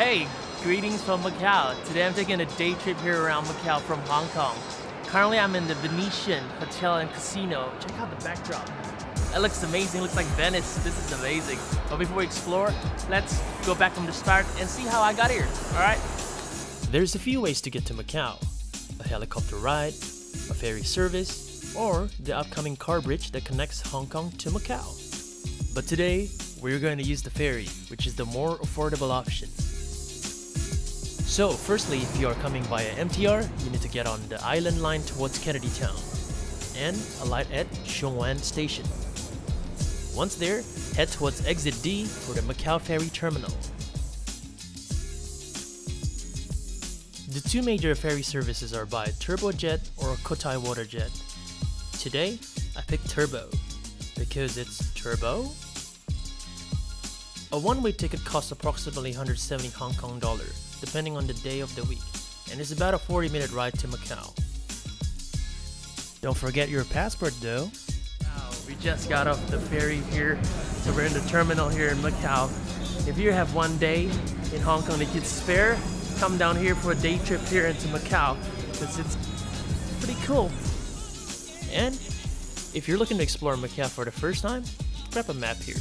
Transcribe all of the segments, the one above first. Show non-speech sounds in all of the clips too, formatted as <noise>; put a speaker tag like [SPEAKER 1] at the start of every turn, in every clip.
[SPEAKER 1] Hey, greetings from Macau. Today I'm taking a day trip here around Macau from Hong Kong. Currently I'm in the Venetian Hotel and Casino. Check out the backdrop. That looks amazing, looks like Venice. This is amazing. But before we explore, let's go back from the start and see how I got here, alright? There's a few ways to get to Macau. A helicopter ride, a ferry service, or the upcoming car bridge that connects Hong Kong to Macau. But today, we're going to use the ferry, which is the more affordable option. So, firstly, if you are coming via MTR, you need to get on the island line towards Kennedy Town and alight at Sheung Wan Station. Once there, head towards exit D for the Macau Ferry Terminal. The two major ferry services are by Turbojet or Cotai Waterjet. Today, I picked Turbo because it's turbo. A one-way ticket costs approximately 170 Hong Kong dollar, depending on the day of the week, and it's about a 40-minute ride to Macau. Don't forget your passport though. We just got off the ferry here, so we're in the terminal here in Macau. If you have one day in Hong Kong that you spare, come down here for a day trip here into Macau, because it's pretty cool. And if you're looking to explore Macau for the first time, grab a map here.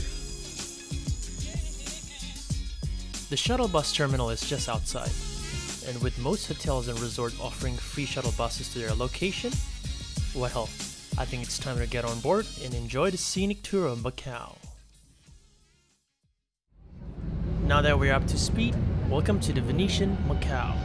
[SPEAKER 1] The shuttle bus terminal is just outside, and with most hotels and resorts offering free shuttle buses to their location, well, I think it's time to get on board and enjoy the scenic tour of Macau. Now that we're up to speed, welcome to the Venetian Macau.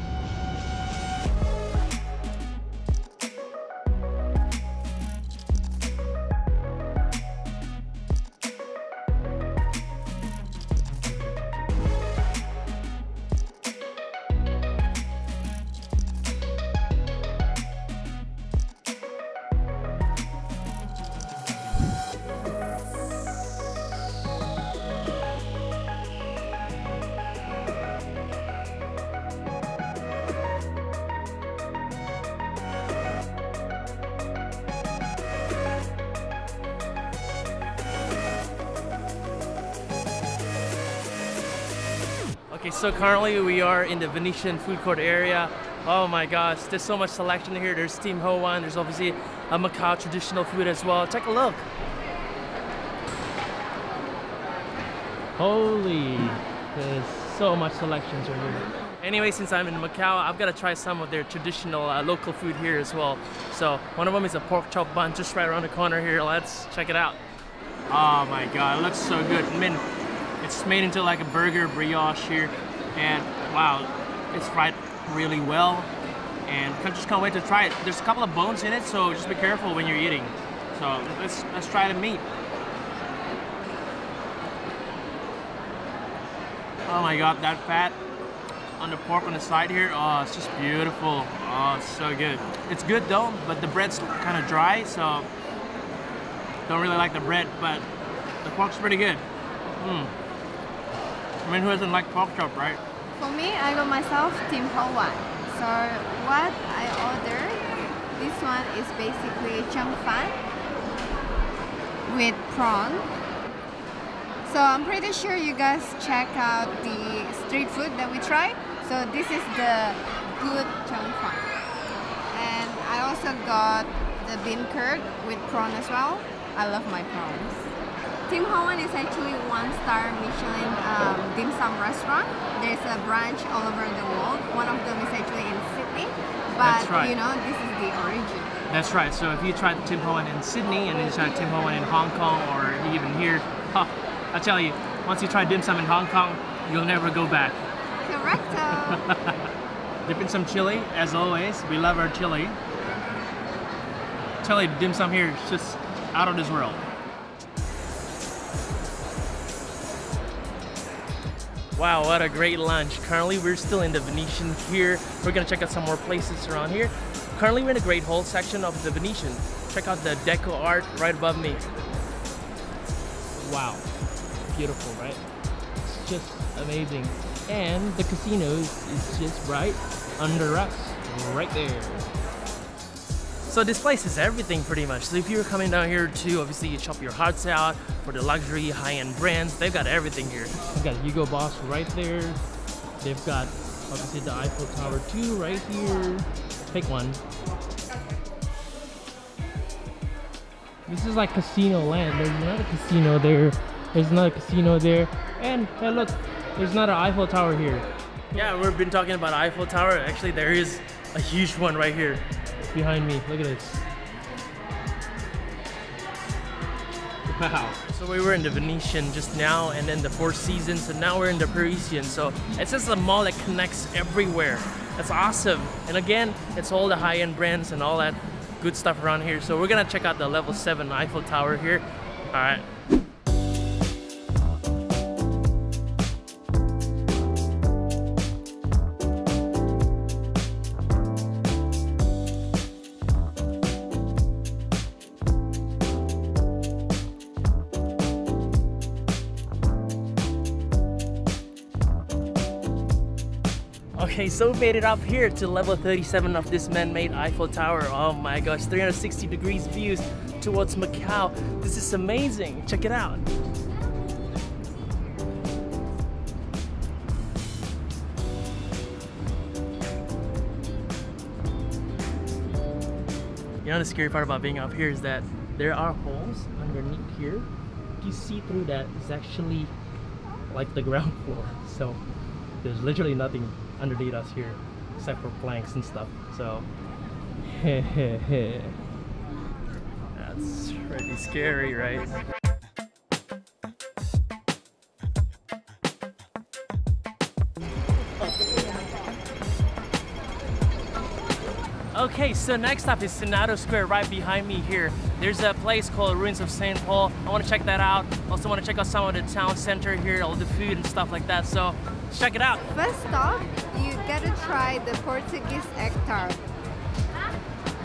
[SPEAKER 1] Okay, so currently we are in the Venetian food court area. Oh my gosh, there's so much selection here. There's Tim Ho Wan, there's obviously a Macau traditional food as well. Take a look. Holy, there's so much selections right here. Anyway, since I'm in Macau, I've got to try some of their traditional uh, local food here as well. So one of them is a pork chop bun just right around the corner here. Let's check it out. Oh my god, it looks so good. I it's made into like a burger brioche here, and wow, it's fried really well. And I just can't wait to try it. There's a couple of bones in it, so just be careful when you're eating. So let's let's try the meat. Oh my god, that fat on the pork on the side here, oh, it's just beautiful. Oh, it's so good. It's good though, but the bread's kind of dry, so don't really like the bread, but the pork's pretty good. Mm. I mean, who doesn't like pork chop, right?
[SPEAKER 2] For me, I got myself Tim Ho Wan. So what I ordered, this one is basically chang fan with prawn. So I'm pretty sure you guys check out the street food that we tried. So this is the good chang fan. And I also got the bean curd with prawn as well. I love my prawns. Tim Ho Wan is actually one star Michelin um, dim sum restaurant. There's a branch all over the world. One of them is actually in Sydney, but
[SPEAKER 1] That's right.
[SPEAKER 2] you know this is the origin.
[SPEAKER 1] That's right. So if you tried Tim Ho Wan in Sydney and then you tried Tim Ho Wan in Hong Kong or even here, <laughs> huh, I tell you, once you try dim sum in Hong Kong, you'll never go back.
[SPEAKER 2] Correcto. <laughs>
[SPEAKER 1] Dip in some chili, as always. We love our chili. Chili dim sum here is just out of this world. Wow, what a great lunch. Currently, we're still in the Venetian here. We're gonna check out some more places around here. Currently, we're in the Great Hall section of the Venetian. Check out the deco art right above me. Wow, beautiful, right? It's just amazing. And the casino is just right under us, right there. So this place is everything pretty much. So if you're coming down here to obviously shop your hearts out for the luxury high-end brands, they've got everything here. We've got Hugo Boss right there. they've got obviously the Eiffel Tower too right here. Pick one. This is like casino land. There's another casino there. There's another casino there. And hey look, there's another Eiffel Tower here. Yeah, we've been talking about Eiffel Tower. Actually, there is a huge one right here behind me. Look at this. Wow. So we were in the Venetian just now and then the Four Seasons and now we're in the Parisian. So it's just a mall that connects everywhere. That's awesome. And again, it's all the high-end brands and all that good stuff around here. So we're gonna check out the level 7 Eiffel Tower here. Alright. Okay, so we made it up here to level 37 of this man-made Eiffel Tower. Oh my gosh, 360 degrees views towards Macau. This is amazing. Check it out. You know the scary part about being up here is that there are holes underneath here. You see through that, it's actually like the ground <laughs> floor. So there's literally nothing underneath us here except for planks and stuff so <laughs> that's pretty scary right Okay, so next up is Senado Square right behind me here. There's a place called Ruins of St. Paul. I want to check that out. Also want to check out some of the town center here, all the food and stuff like that. So check it out.
[SPEAKER 2] First stop, you gotta try the Portuguese egg tart.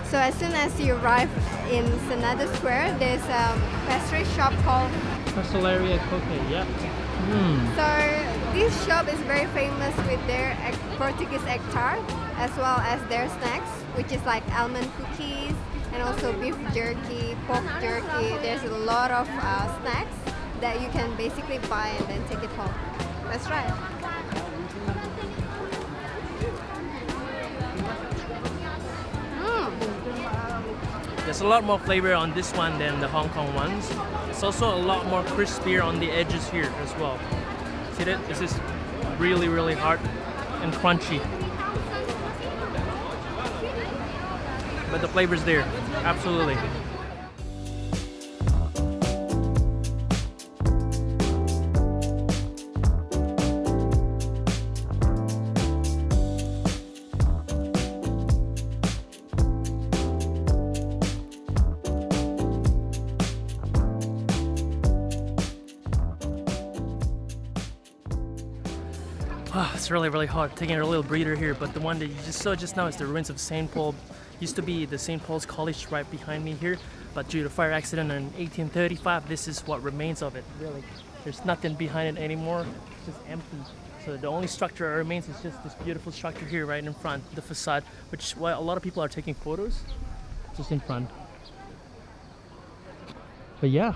[SPEAKER 2] So as soon as you arrive in Senado Square, there's a pastry shop called
[SPEAKER 1] Pastelaria Coque, yeah. Mm.
[SPEAKER 2] So this shop is very famous with their egg, Portuguese egg tart as well as their snacks, which is like almond cookies and also beef jerky, pork jerky. There's a lot of uh, snacks that you can basically buy and then take it home. That's right.
[SPEAKER 1] There's a lot more flavor on this one than the Hong Kong ones. It's also a lot more crispier on the edges here as well. See that? This is really, really hard and crunchy. but the flavor's there. Absolutely. Oh, it's really, really hot. Taking a little breather here, but the one that you just saw just now is the ruins of St. Paul Used to be the St. Paul's College right behind me here, but due to fire accident in 1835, this is what remains of it, really. There's nothing behind it anymore, it's just empty. So the only structure that remains is just this beautiful structure here right in front, the facade, which well, a lot of people are taking photos just in front. But yeah,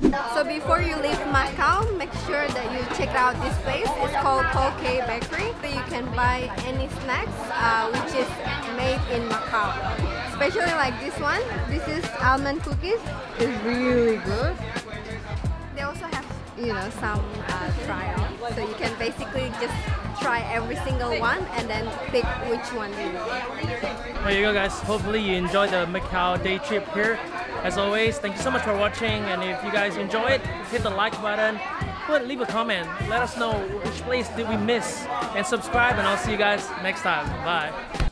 [SPEAKER 2] so before you leave Macau, make sure that you check out this place. It's called Koi Kei Bakery. So you can buy any snacks uh, which is made in Macau. Especially like this one. This is almond cookies. It's really good. They also have you know some uh, trial. So you can basically just try every single one and then pick which one you want.
[SPEAKER 1] There you go guys. Hopefully you enjoy the Macau day trip here. As always, thank you so much for watching and if you guys enjoy it, hit the like button, put leave a comment, let us know which place did we miss and subscribe and I'll see you guys next time. Bye.